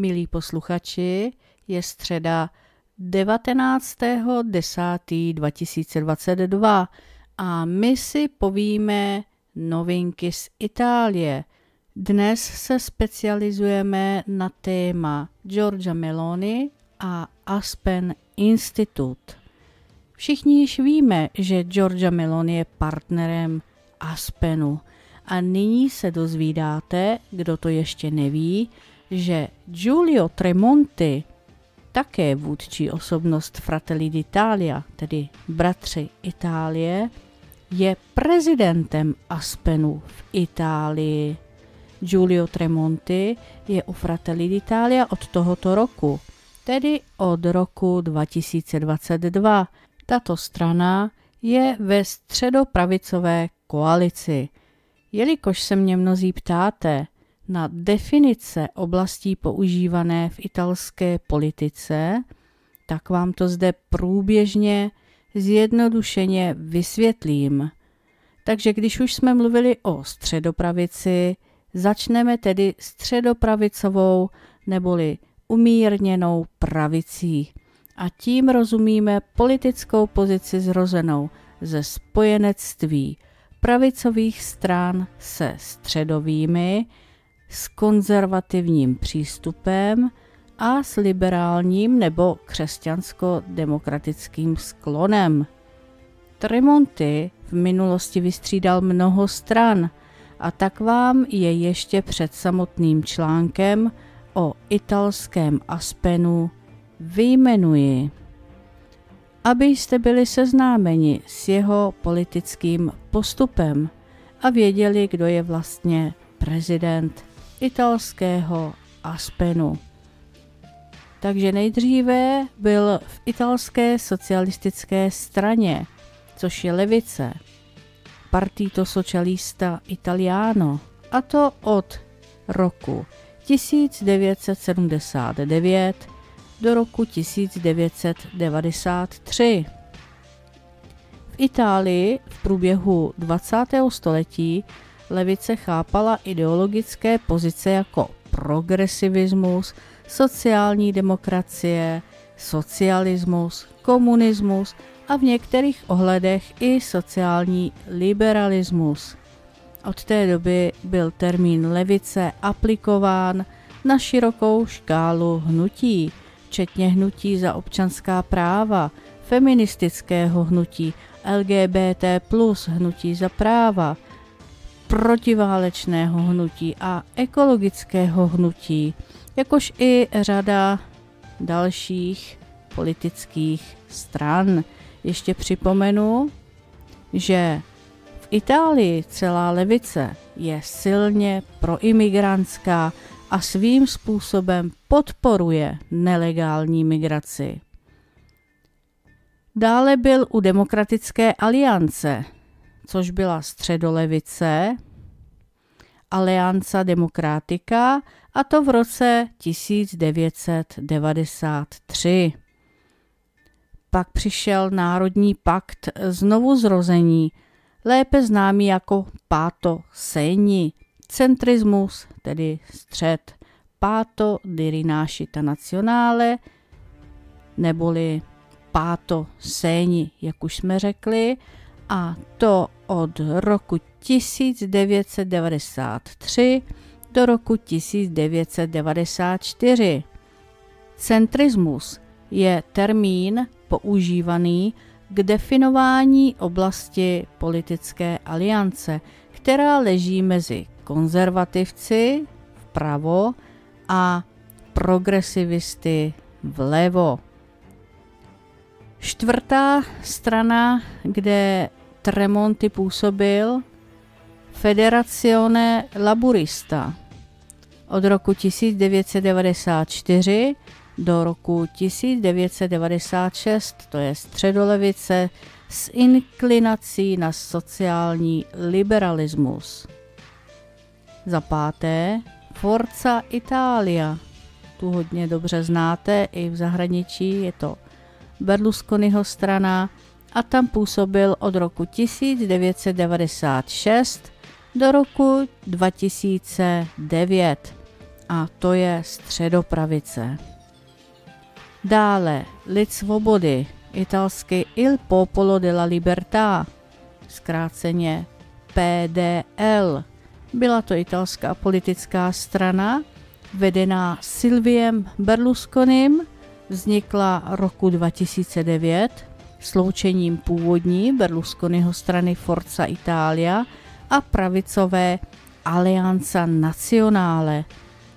Milí posluchači, je středa 19.10.2022 a my si povíme novinky z Itálie. Dnes se specializujeme na téma Giorgia Meloni a Aspen Institute. Všichni již víme, že Giorgia Meloni je partnerem Aspenu a nyní se dozvídáte, kdo to ještě neví, že Giulio Tremonti, také vůdčí osobnost Fratelli d'Italia, tedy bratři Itálie, je prezidentem Aspenu v Itálii. Giulio Tremonti je u Fratelli d'Italia od tohoto roku, tedy od roku 2022. Tato strana je ve středopravicové koalici. Jelikož se mě mnozí ptáte, na definice oblastí používané v italské politice, tak vám to zde průběžně zjednodušeně vysvětlím. Takže když už jsme mluvili o středopravici, začneme tedy středopravicovou neboli umírněnou pravicí. A tím rozumíme politickou pozici zrozenou ze spojenectví pravicových stran se středovými, s konzervativním přístupem a s liberálním nebo křesťansko-demokratickým sklonem. Tremonti v minulosti vystřídal mnoho stran a tak vám je ještě před samotným článkem o italském Aspenu vyjmenuji. Abyste byli seznámeni s jeho politickým postupem a věděli, kdo je vlastně prezident italského Aspenu. Takže nejdříve byl v italské socialistické straně, což je levice, Partito Socialista Italiano, a to od roku 1979 do roku 1993. V Itálii v průběhu 20. století levice chápala ideologické pozice jako progresivismus, sociální demokracie, socialismus, komunismus a v některých ohledech i sociální liberalismus. Od té doby byl termín levice aplikován na širokou škálu hnutí, včetně hnutí za občanská práva, feministického hnutí, LGBT+, hnutí za práva, protiválečného hnutí a ekologického hnutí, jakož i řada dalších politických stran. Ještě připomenu, že v Itálii celá levice je silně proimigrantská a svým způsobem podporuje nelegální migraci. Dále byl u Demokratické aliance což byla středolevice, Alianza Democratica, a to v roce 1993. Pak přišel Národní pakt znovu zrození, lépe známý jako Páto Sejni, centrismus, tedy střed Páto di Rinascita Nazionale, neboli Páto Sejni, jak už jsme řekli, a to od roku 1993 do roku 1994. Centrismus je termín používaný k definování oblasti politické aliance, která leží mezi konzervativci vpravo a progresivisty vlevo. Čtvrtá strana, kde Tremonti působil Federazione Laburista od roku 1994 do roku 1996, to je středolevice s inklinací na sociální liberalismus. Za páté, Forza Italia. Tu hodně dobře znáte i v zahraničí, je to Berlusconiho strana, a tam působil od roku 1996 do roku 2009. a to je středopravice. Dále lid svobody, italsky Il Popolo della Libertà, zkráceně PDL. Byla to italská politická strana, vedená Silviem Berlusconim, vznikla roku 2009 sloučením původní Berlusconiho strany Forza Italia a pravicové Alianza Nazionale,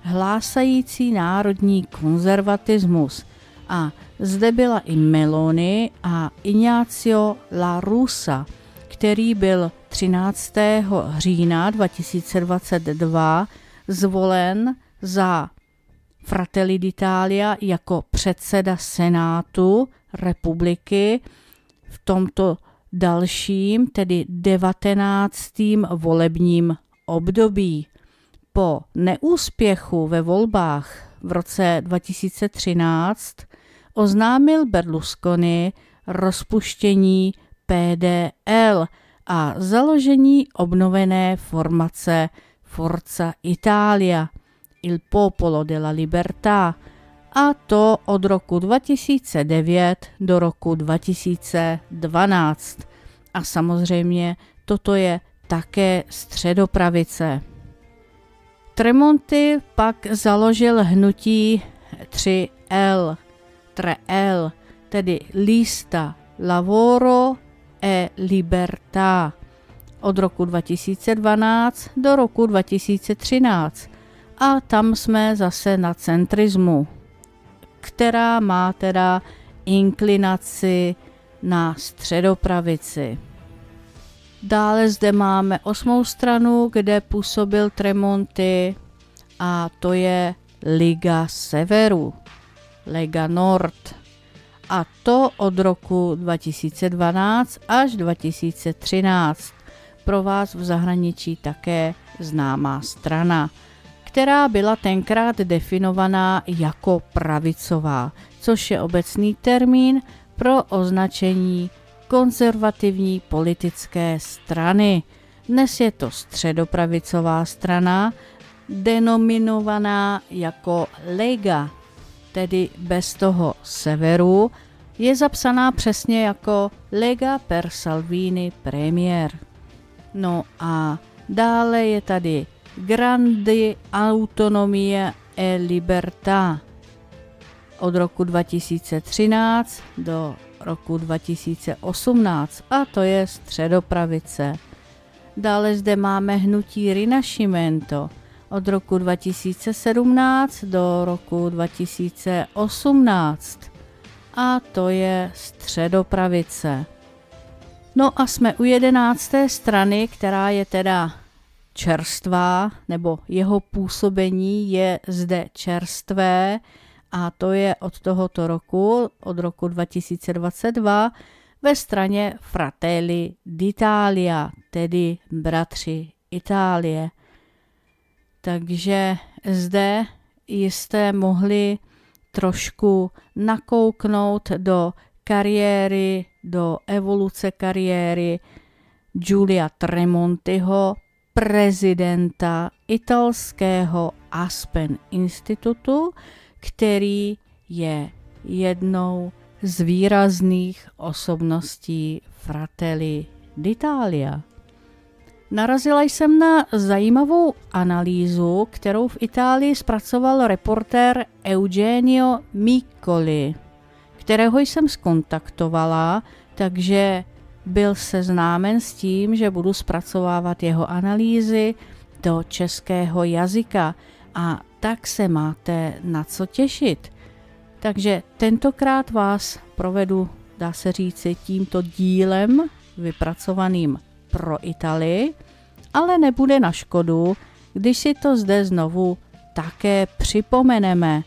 hlásající národní konzervatismus. A zde byla i Meloni a Ignacio La Russa, který byl 13. října 2022 zvolen za Fratelli d'Italia jako předseda Senátu republiky v tomto dalším, tedy 19. volebním období. Po neúspěchu ve volbách v roce 2013 oznámil Berlusconi rozpuštění PDL a založení obnovené formace Forza Italia, Il Popolo della Libertà, a to od roku 2009 do roku 2012. A samozřejmě toto je také středopravice. Tremonti pak založil hnutí 3L, 3L, tedy Lista Lavoro e Libertà od roku 2012 do roku 2013 a tam jsme zase na centrismu, která má teda inklinaci na středopravici. Dále zde máme osmou stranu, kde působil Tremonti a to je Liga Severu, Lega Nord. A to od roku 2012 až 2013. Pro vás v zahraničí také známá strana, která byla tenkrát definovaná jako pravicová, což je obecný termín pro označení konzervativní politické strany. Dnes je to středopravicová strana, denominovaná jako Lega, tedy bez toho severu, je zapsaná přesně jako Lega per Salvini Premier. No a dále je tady Grandi Autonomie e Libertà od roku 2013 do roku 2018 a to je středopravice. Dále zde máme hnutí Rinascimento od roku 2017 do roku 2018 a to je středopravice. No a jsme u jedenácté strany, která je teda čerstvá, nebo jeho působení je zde čerstvé, a to je od tohoto roku, od roku 2022, ve straně Fratelli d'Italia, tedy bratři Itálie. Takže zde jste mohli trošku nakouknout do kariéry, do evoluce kariéry Giulia Tremontiho, prezidenta italského Aspen institutu, který je jednou z výrazných osobností Fratelli d'Italia. Narazila jsem na zajímavou analýzu, kterou v Itálii zpracoval reportér Eugenio Miccoli, kterého jsem skontaktovala, takže byl seznámen s tím, že budu zpracovávat jeho analýzy do českého jazyka a tak se máte na co těšit. Takže tentokrát vás provedu, dá se říci, tímto dílem vypracovaným pro Itálii, ale nebude na škodu, když si to zde znovu také připomeneme.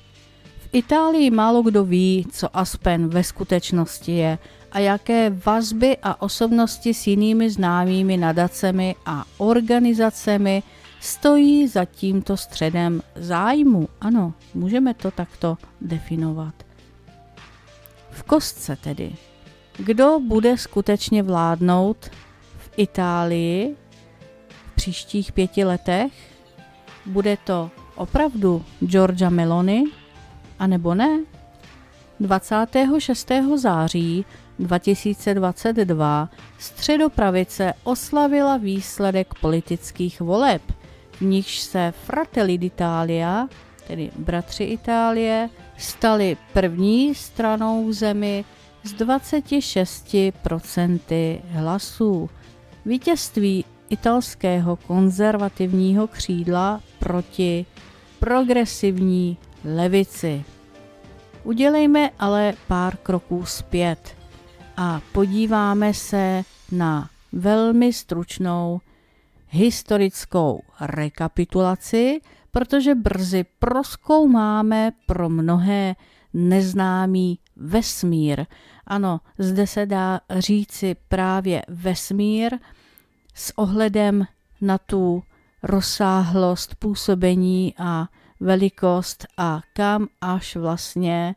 V Itálii málo kdo ví, co Aspen ve skutečnosti je a jaké vazby a osobnosti s jinými známými nadacemi a organizacemi stojí za tímto středem zájmu. Ano, můžeme to takto definovat. V kostce tedy. Kdo bude skutečně vládnout v Itálii v příštích pěti letech? Bude to opravdu Georgia Meloni, anebo ne? 26. září 2022 středopravice oslavila výsledek politických voleb, v nichž se Fratelli d'Italia, tedy bratři Itálie, stali první stranou zemi s 26% hlasů. Vítězství italského konzervativního křídla proti progresivní levici. Udělejme ale pár kroků zpět a podíváme se na velmi stručnou historickou rekapitulaci, protože brzy proskoumáme pro mnohé neznámý vesmír. Ano, zde se dá říci právě vesmír s ohledem na tu rozsáhlost působení a velikost a kam až vlastně,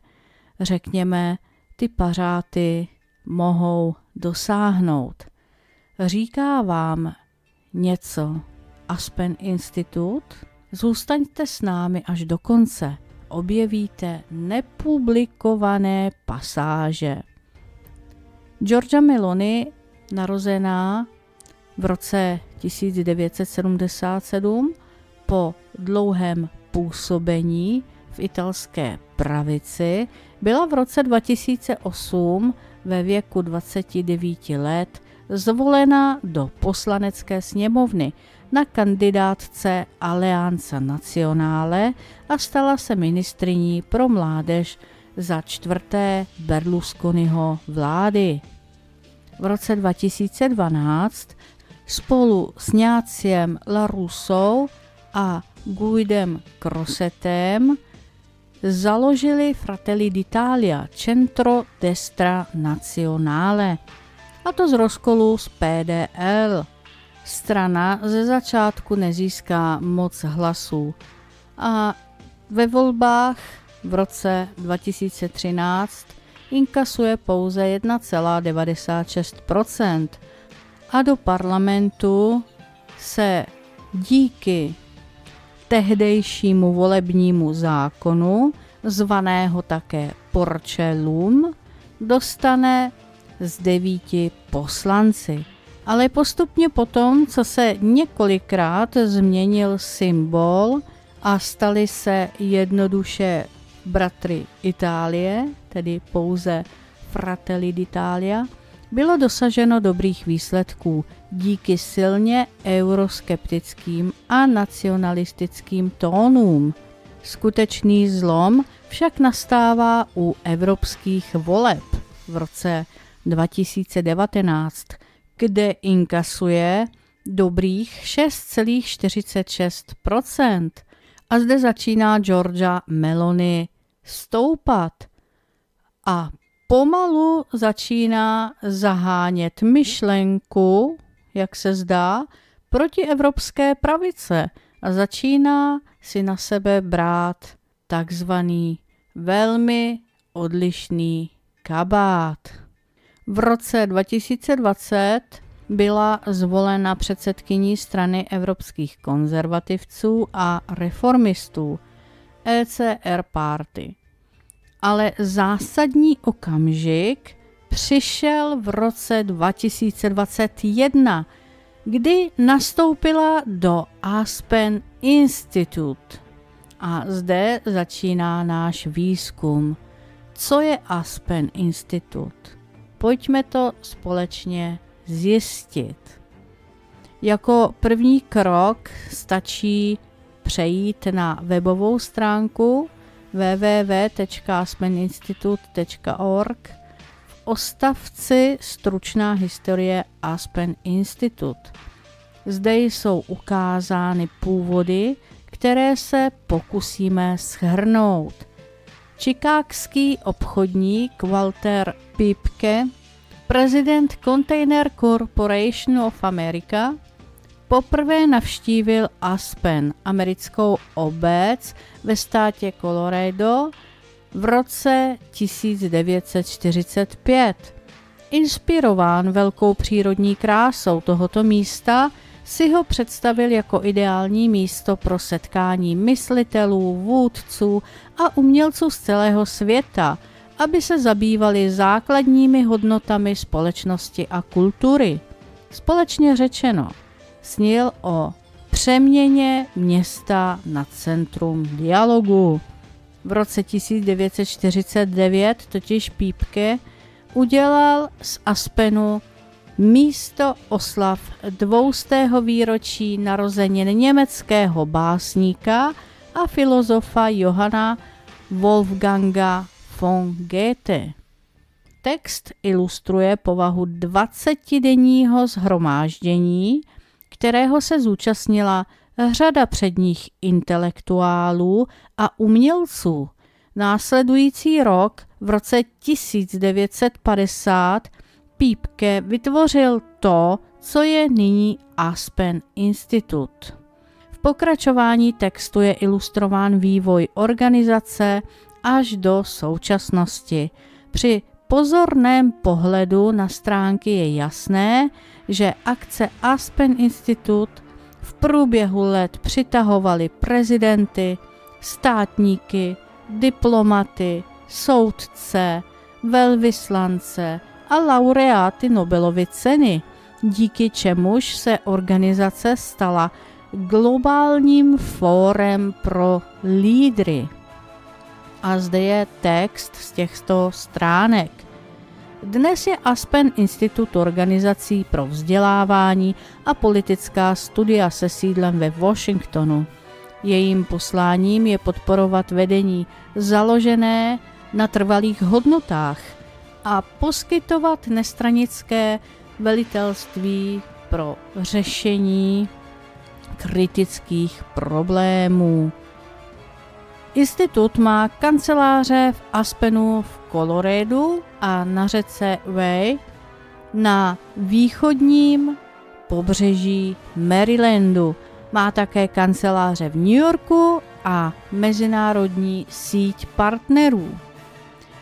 řekněme, ty pařáty mohou dosáhnout. Říká vám něco Aspen Institut? Zůstaňte s námi až do konce. Objevíte nepublikované pasáže. Georgia Meloni, narozená v roce 1977 po dlouhém působení v italské pravici, byla v roce 2008 ve věku 29 let zvolena do poslanecké sněmovny na kandidátce Alleanza Nazionale a stala se ministriní pro mládež za čtvrté Berlusconiho vlády. V roce 2012 spolu s Něciem Larusou a Guidem Crossetem založili Fratelli d'Italia Centro Destra Nazionale, a to z rozkolu z PDL. Strana ze začátku nezíská moc hlasů a ve volbách v roce 2013 inkasuje pouze 1,96% a do parlamentu se díky tehdejšímu volebnímu zákonu, zvaného také Porčelum, dostane z devíti poslanci. Ale postupně potom, co se několikrát změnil symbol a stali se jednoduše bratry Itálie, tedy pouze Fratelli d'Italia, bylo dosaženo dobrých výsledků díky silně euroskeptickým a nacionalistickým tónům. Skutečný zlom však nastává u evropských voleb v roce 2019, kde inkasuje dobrých 6,46% a zde začíná Georgia Meloni stoupat. A pomalu začíná zahánět myšlenku, jak se zdá, proti evropské pravice a začíná si na sebe brát takzvaný velmi odlišný kabát. V roce 2020 byla zvolena předsedkyní strany evropských konzervativců a reformistů ECR Party ale zásadní okamžik přišel v roce 2021, kdy nastoupila do Aspen Institute. A zde začíná náš výzkum. Co je Aspen Institute? Pojďme to společně zjistit. Jako první krok stačí přejít na webovou stránku www.aspeninstitute.org ostavci Stručná historie Aspen Institute. Zde jsou ukázány původy, které se pokusíme shrnout. Čikákský obchodník Walter Pipke, prezident Container Corporation of America, poprvé navštívil Aspen, americkou obec ve státě Colorado v roce 1945. Inspirován velkou přírodní krásou tohoto místa si ho představil jako ideální místo pro setkání myslitelů, vůdců a umělců z celého světa, aby se zabývali základními hodnotami společnosti a kultury. Společně řečeno, snil o přeměně města na centrum dialogu. V roce 1949 totiž Pípke udělal z Aspenu místo oslav dvoustého výročí narozenin německého básníka a filozofa Johana Wolfganga von Goethe. Text ilustruje povahu 20-denního zhromáždění, kterého se zúčastnila řada předních intelektuálů a umělců. Následující rok, v roce 1950, Pípke vytvořil to, co je nyní Aspen Institut. V pokračování textu je ilustrován vývoj organizace až do současnosti. Při pozorném pohledu na stránky je jasné, že akce Aspen Institut v průběhu let přitahovaly prezidenty, státníky, diplomaty, soudce, velvyslance a laureáty Nobelovy ceny, díky čemuž se organizace stala globálním fórem pro lídry. A zde je text z těchto stránek. Dnes je Aspen Institut organizací pro vzdělávání a politická studia se sídlem ve Washingtonu. Jejím posláním je podporovat vedení založené na trvalých hodnotách a poskytovat nestranické velitelství pro řešení kritických problémů. Institut má kanceláře v Aspenu v Coloradu a na řece Way na východním pobřeží Marylandu. Má také kanceláře v New Yorku a mezinárodní síť partnerů.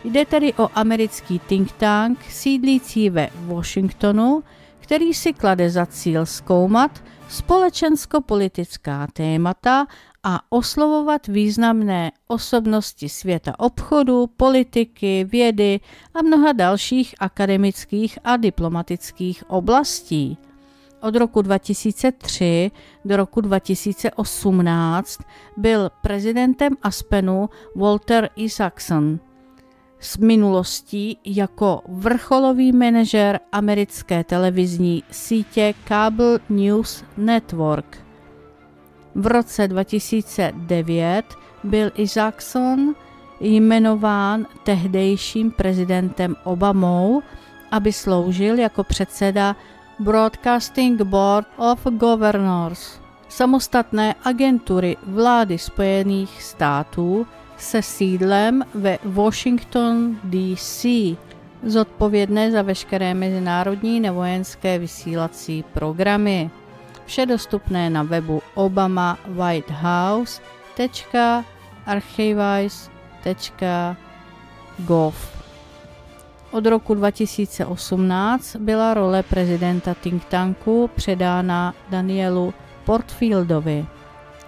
Jde tedy o americký think tank sídlící ve Washingtonu, který si klade za cíl zkoumat společensko-politická témata a oslovovat významné osobnosti světa obchodu, politiky, vědy a mnoha dalších akademických a diplomatických oblastí. Od roku 2003 do roku 2018 byl prezidentem Aspenu Walter Isaacson s minulostí jako vrcholový manažer americké televizní sítě Cable News Network. V roce 2009 byl Isaacson jmenován tehdejším prezidentem Obamou, aby sloužil jako předseda Broadcasting Board of Governors, samostatné agentury vlády Spojených států, se sídlem ve Washington DC, zodpovědné za veškeré mezinárodní nevojenské vysílací programy. Vše dostupné na webu obamawhitehouse.archivize.gov. Od roku 2018 byla role prezidenta think tanku předána Danielu Portfieldovi.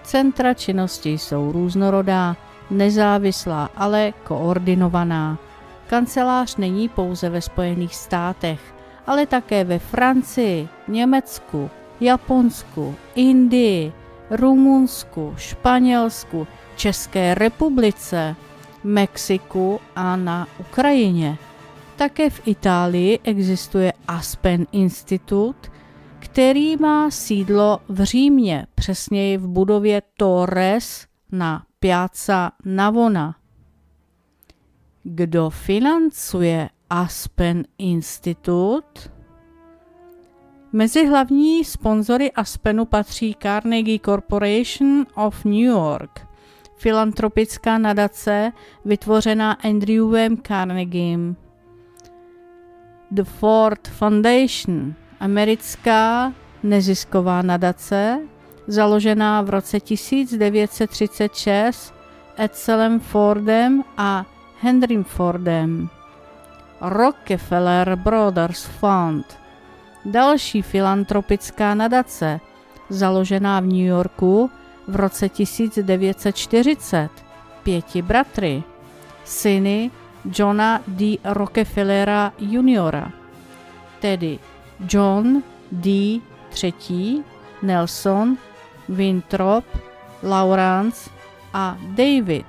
Centra činnosti jsou různorodá, nezávislá, ale koordinovaná. Kancelář není pouze ve Spojených státech, ale také ve Francii, Německu, Japonsku, Indii, Rumunsku, Španělsku, České republice, Mexiku a na Ukrajině. Také v Itálii existuje Aspen Institut, který má sídlo v Římě, přesněji v budově Torres na Piazza Navona. Kdo financuje Aspen Institut? Mezi hlavní sponzory Aspenu patří Carnegie Corporation of New York, filantropická nadace vytvořená Andrewem Carnegiem. The Ford Foundation, americká nezisková nadace, založená v roce 1936 Edselem Fordem a Henrym Fordem. Rockefeller Brothers Fund, další filantropická nadace, založená v New Yorku v roce 1940 pěti bratry, syny Johna D. Rockefellera Jr., tedy John D. III., Nelson, Winthrop, Lawrence a David.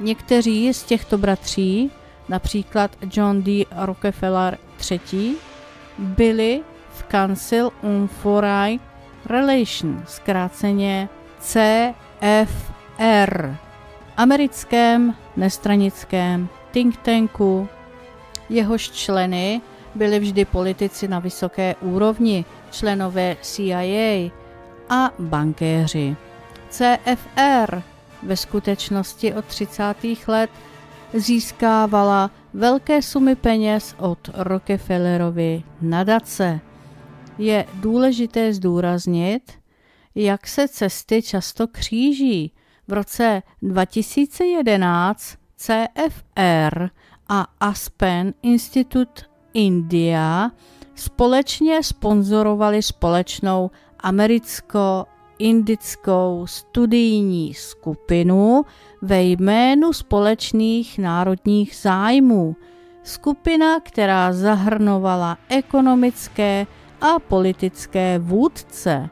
Někteří z těchto bratří, například John D. Rockefeller III., byli v Council on Foreign Relations, zkráceně CFR, americkém nestranickém think tanku. Jehož členy byli vždy politici na vysoké úrovni, členové CIA a bankéři. CFR ve skutečnosti od 30. let získávala velké sumy peněz od Rockefellerovy nadace. Je důležité zdůraznit, jak se cesty často kříží. V roce 2011 CFR a Aspen Institute India společně sponzorovali společnou americko-indickou studijní skupinu ve jménu společných národních zájmů. Skupina, která zahrnovala ekonomické a politické vůdce.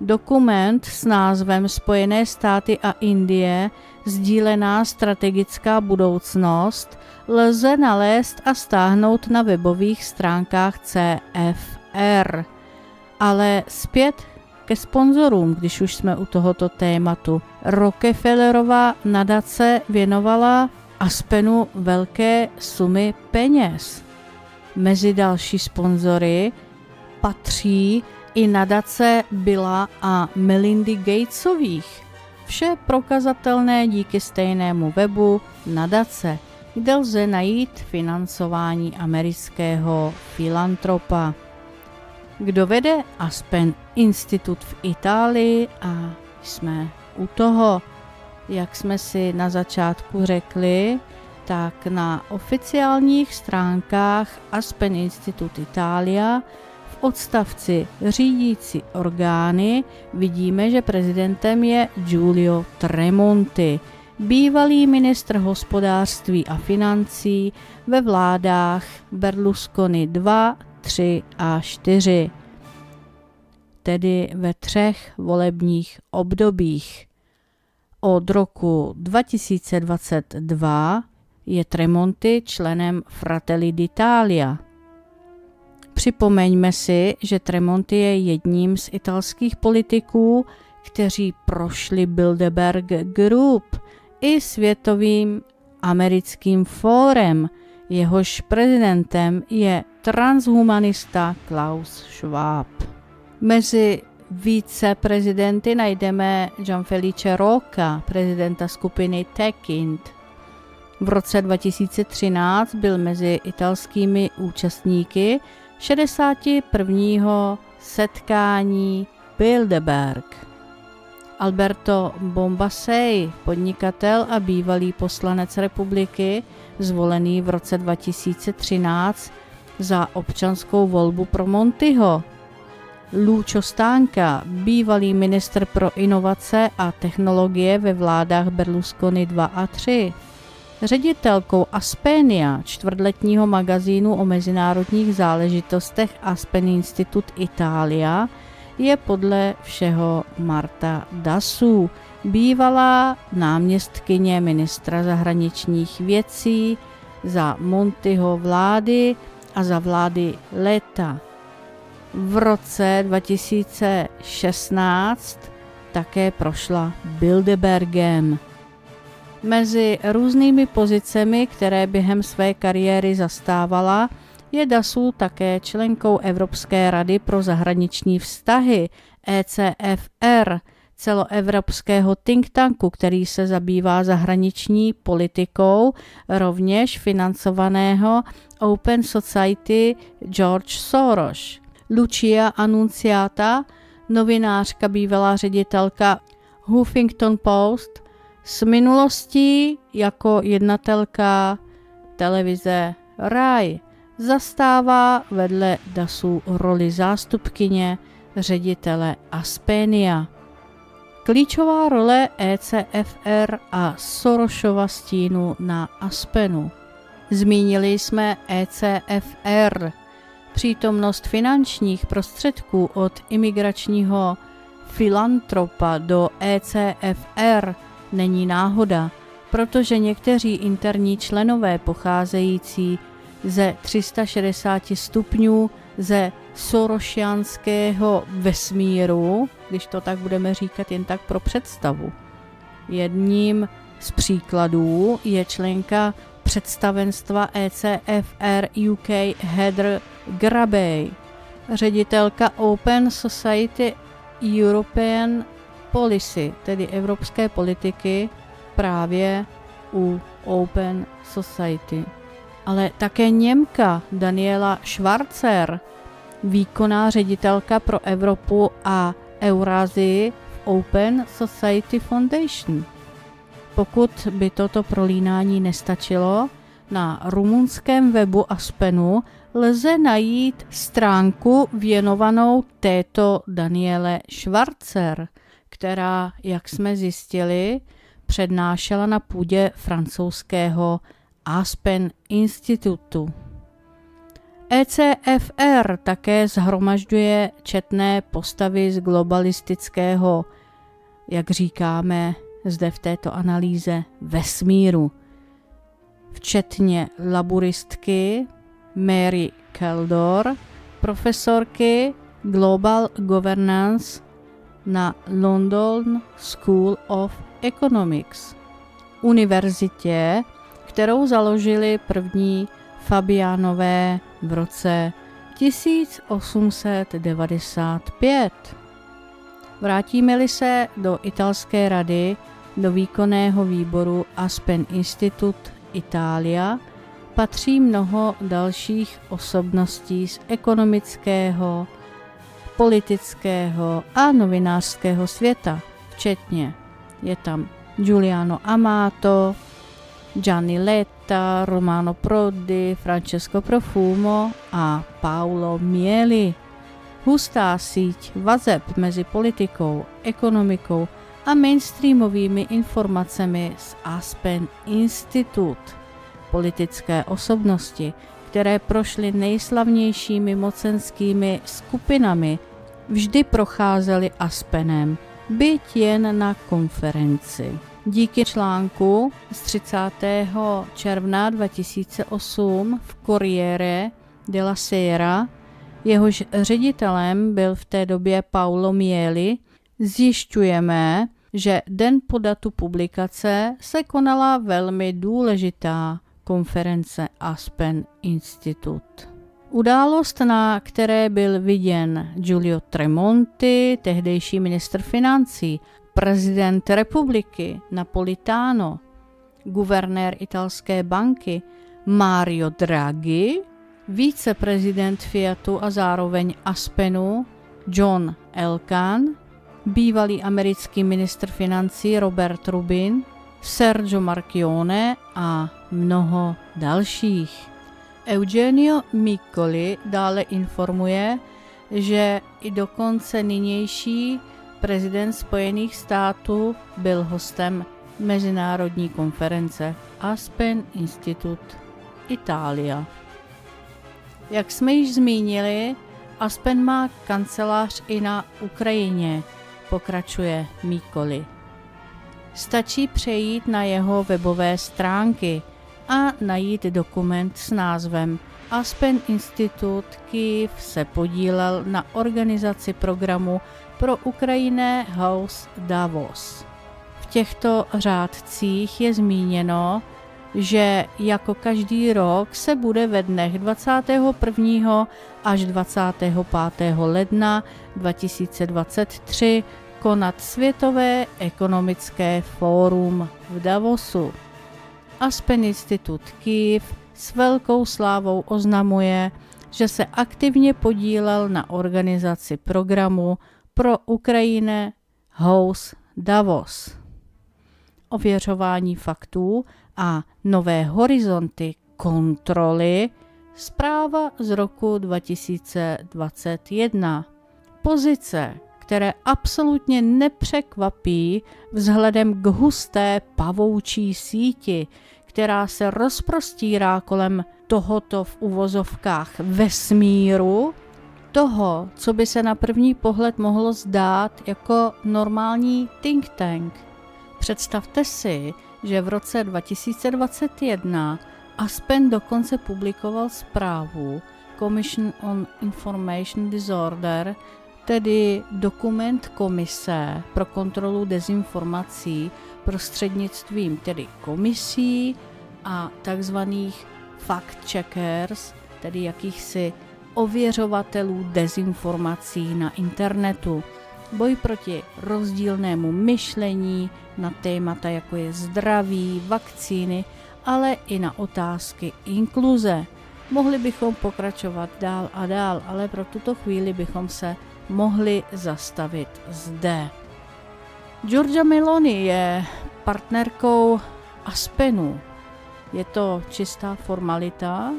Dokument s názvem Spojené státy a Indie sdílená strategická budoucnost lze nalézt a stáhnout na webových stránkách CFR. Ale zpět ke sponzorům, když už jsme u tohoto tématu. Rockefellerová nadace věnovala Aspenu velké sumy peněz. Mezi další sponzory patří i nadace Billa a Melindy Gatesových. Vše prokazatelné díky stejnému webu nadace, kde lze najít financování amerického filantropa. Kdo vede Aspen Institut v Itálii a jsme u toho, jak jsme si na začátku řekli, tak na oficiálních stránkách Aspen Institut Italia odstavci řídící orgány vidíme, že prezidentem je Giulio Tremonti, bývalý ministr hospodářství a financí ve vládách Berlusconi 2, 3 a 4, tedy ve třech volebních obdobích. Od roku 2022 je Tremonti členem Fratelli d'Italia – Připomeňme si, že Tremonti je jedním z italských politiků, kteří prošli Bilderberg Group i světovým americkým fórem. Jehož prezidentem je transhumanista Klaus Schwab. Mezi více prezidenty najdeme Gianfelice Rocca, prezidenta skupiny Tekind. V roce 2013 byl mezi italskými účastníky 61. setkání Bilderberg. Alberto Bombasej, podnikatel a bývalý poslanec republiky, zvolený v roce 2013 za občanskou volbu pro Montyho. Lučo Stánka, bývalý ministr pro inovace a technologie ve vládách Berlusconi 2 a 3 ředitelkou Aspenia, čtvrtletního magazínu o mezinárodních záležitostech Aspen Institut Italia, je podle všeho Marta Dasu, bývalá náměstkyně ministra zahraničních věcí za Montyho vlády a za vlády Leta. V roce 2016 také prošla Bilderbergem. Mezi různými pozicemi, které během své kariéry zastávala, je Dasu také členkou Evropské rady pro zahraniční vztahy ECFR, celoevropského think tanku, který se zabývá zahraniční politikou, rovněž financovaného Open Society George Soros. Lucia Annunciata, novinářka bývalá ředitelka Huffington Post, s minulostí jako jednatelka televize Rai zastává vedle Dasu roli zástupkyně ředitele Aspenia. Klíčová role ECFR a Sorošova stínu na Aspenu. Zmínili jsme ECFR, přítomnost finančních prostředků od imigračního filantropa do ECFR není náhoda, protože někteří interní členové pocházející ze 360 stupňů ze sorošianského vesmíru, když to tak budeme říkat jen tak pro představu. Jedním z příkladů je členka představenstva ECFR UK Heather Grabey, ředitelka Open Society European Policy, tedy evropské politiky, právě u Open Society. Ale také Němka Daniela Schwarzer, výkonná ředitelka pro Evropu a Eurázii Open Society Foundation. Pokud by toto prolínání nestačilo, na rumunském webu Aspenu lze najít stránku věnovanou této Daniele Schwarzer, která, jak jsme zjistili, přednášela na půdě francouzského Aspen Institutu. ECFR také zhromažďuje četné postavy z globalistického, jak říkáme zde v této analýze, vesmíru, včetně laboristky Mary Keldor, profesorky Global Governance na London School of Economics, univerzitě, kterou založili první Fabiánové v roce 1895. Vrátíme-li se do italské rady, do výkonného výboru Aspen Institute Italia, patří mnoho dalších osobností z ekonomického, politického a novinářského světa, včetně je tam Giuliano Amato, Gianni Letta, Romano Prodi, Francesco Profumo a Paolo Mieli. Hustá síť vazeb mezi politikou, ekonomikou a mainstreamovými informacemi z Aspen Institute, politické osobnosti, které prošly nejslavnějšími mocenskými skupinami, vždy procházely Aspenem, byť jen na konferenci. Díky článku z 30. června 2008 v Corriere della Sera, jehož ředitelem byl v té době Paulo Mieli, zjišťujeme, že den po datu publikace se konala velmi důležitá konference Aspen Institute. Událost, na které byl viděn Giulio Tremonti, tehdejší ministr financí, prezident republiky Napolitano, guvernér italské banky Mario Draghi, viceprezident Fiatu a zároveň Aspenu John Elkan, bývalý americký ministr financí Robert Rubin, Sergio Marchione a mnoho dalších. Eugenio Miccoli dále informuje, že i dokonce nynější prezident Spojených států byl hostem mezinárodní konference Aspen Institute Italia. Jak jsme již zmínili, Aspen má kancelář i na Ukrajině, pokračuje Mikoli. Stačí přejít na jeho webové stránky a najít dokument s názvem Aspen Institute Kyiv se podílel na organizaci programu pro Ukrajiné House Davos. V těchto řádcích je zmíněno, že jako každý rok se bude ve dnech 21. až 25. ledna 2023 konat Světové ekonomické fórum v Davosu. Aspen Institut Kyiv s velkou slávou oznamuje, že se aktivně podílel na organizaci programu pro Ukrajine House Davos. Ověřování faktů a nové horizonty kontroly. Zpráva z roku 2021 pozice, které absolutně nepřekvapí vzhledem k husté pavoučí síti, která se rozprostírá kolem tohoto v uvozovkách vesmíru, toho, co by se na první pohled mohlo zdát jako normální think tank. Představte si, že v roce 2021 Aspen dokonce publikoval zprávu Commission on Information Disorder, tedy dokument komise pro kontrolu dezinformací prostřednictvím tedy komisí a takzvaných fact-checkers, tedy jakýchsi ověřovatelů dezinformací na internetu. Boj proti rozdílnému myšlení na témata jako je zdraví, vakcíny, ale i na otázky inkluze. Mohli bychom pokračovat dál a dál, ale pro tuto chvíli bychom se mohli zastavit zde. Georgia Meloni je partnerkou Aspenu. Je to čistá formalita.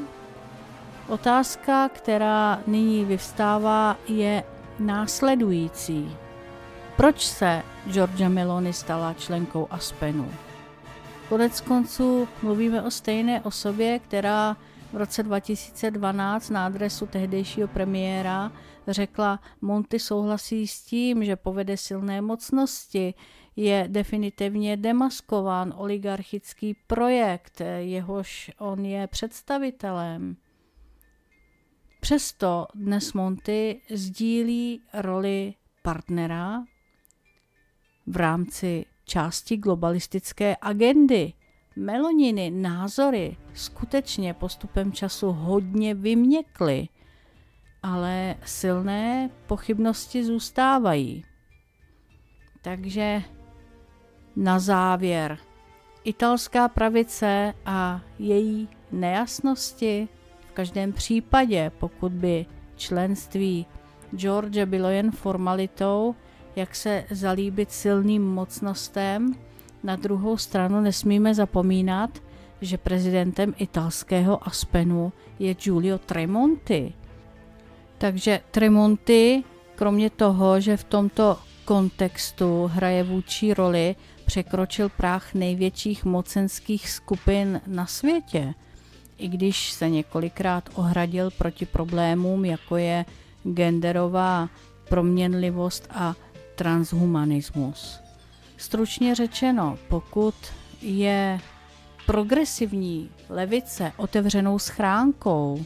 Otázka, která nyní vyvstává, je následující. Proč se Georgia Meloni stala členkou Aspenu? Konec konců mluvíme o stejné osobě, která v roce 2012 na adresu tehdejšího premiéra řekla, Monty souhlasí s tím, že povede silné mocnosti, je definitivně demaskován oligarchický projekt, jehož on je představitelem. Přesto dnes Monty sdílí roli partnera v rámci části globalistické agendy. Meloniny názory skutečně postupem času hodně vyměkly, ale silné pochybnosti zůstávají. Takže na závěr. Italská pravice a její nejasnosti každém případě, pokud by členství George bylo jen formalitou, jak se zalíbit silným mocnostem. Na druhou stranu nesmíme zapomínat, že prezidentem italského Aspenu je Giulio Tremonti. Takže Tremonti, kromě toho, že v tomto kontextu hraje vůči roli, překročil práh největších mocenských skupin na světě. I když se několikrát ohradil proti problémům, jako je genderová proměnlivost a transhumanismus. Stručně řečeno, pokud je progresivní levice otevřenou schránkou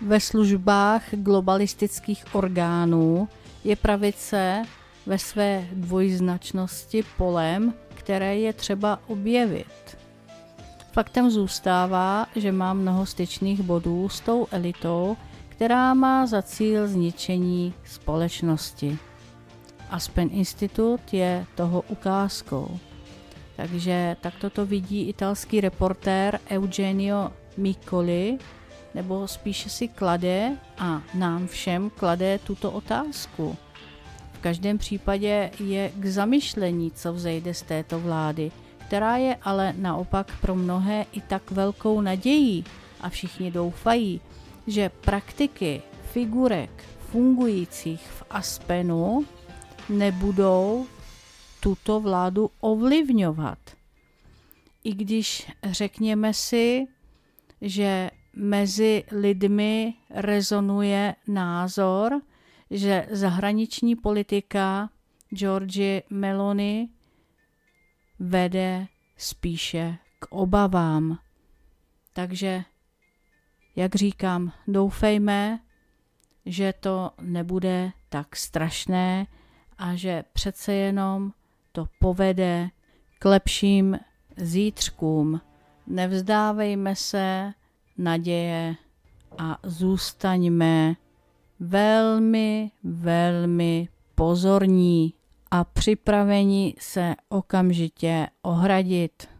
ve službách globalistických orgánů, je pravice ve své dvojznačnosti polem, které je třeba objevit. Faktem zůstává, že má mnoho styčných bodů s tou elitou, která má za cíl zničení společnosti. Aspen Institut je toho ukázkou. Takže takto to vidí italský reportér Eugenio Mikoli, nebo spíše si klade a nám všem klade tuto otázku. V každém případě je k zamyšlení, co vzejde z této vlády, která je ale naopak pro mnohé i tak velkou nadějí a všichni doufají, že praktiky figurek fungujících v Aspenu nebudou tuto vládu ovlivňovat. I když řekněme si, že mezi lidmi rezonuje názor, že zahraniční politika Georgi Meloni vede spíše k obavám. Takže, jak říkám, doufejme, že to nebude tak strašné, a že přece jenom to povede k lepším zítřkům. Nevzdávejme se naděje a zůstaňme velmi, velmi pozorní a připraveni se okamžitě ohradit.